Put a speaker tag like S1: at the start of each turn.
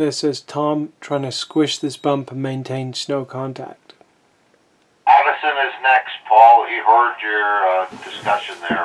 S1: this as Tom trying to squish this bump and maintain snow contact.
S2: Addison is next, Paul. He heard your uh, discussion there